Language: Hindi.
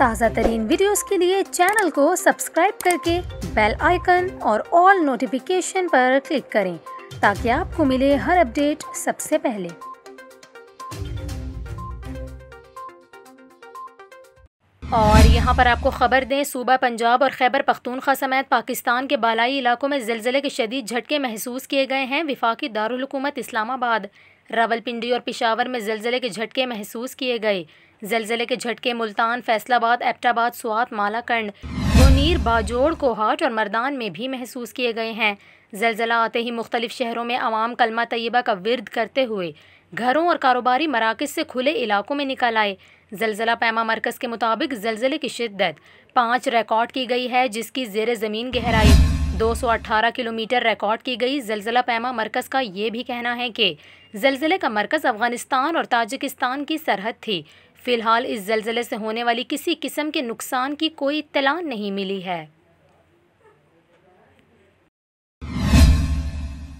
ताज़ा तरीन वीडियोस के लिए चैनल को सब्सक्राइब करके बेल आइकन और ऑल नोटिफिकेशन पर क्लिक करें, ताकि आपको मिले हर अपडेट सबसे पहले। और यहाँ पर आपको ख़बर दें, सूबा पंजाब और खैबर पख्तूनख्वा समेत पाकिस्तान के बालाई इलाकों में जलजिले के शदीद झटके महसूस किए गए हैं। विफाकी दारकूमत इस्लामाबाद रावलपिंडी और पिशावर में जलजिले के झटके महसूस किए गए। जलजिले के झटके मुल्तान, फैसलाबाद, एबटाबाद स्वात मालाकंड, मुनीर, बाजोड़, कोहाट और मरदान में भी महसूस किए गए हैं। जलजिला आते ही मुख्तलिफ़ शहरों में आवाम कलमा तय्यबा का विरद करते हुए घरों और कारोबारी मराकज से खुले इलाकों में निकल आए। जलजिला पैमा मरकज़ के मुताबिक जलजिले की शिद्दत पाँच रिकॉर्ड की गई है, जिसकी जेर ज़मीन गहराई 218 किलोमीटर रिकॉर्ड की गई जलजिला पैमा मरकज़ का ये भी कहना है कि जलजिले का मरकज़ अफ़गानिस्तान और ताजिकिस्तान की सरहद थी। फ़िलहाल इस जलजिले से होने वाली किसी किस्म के नुकसान की कोई इतला नहीं मिली है।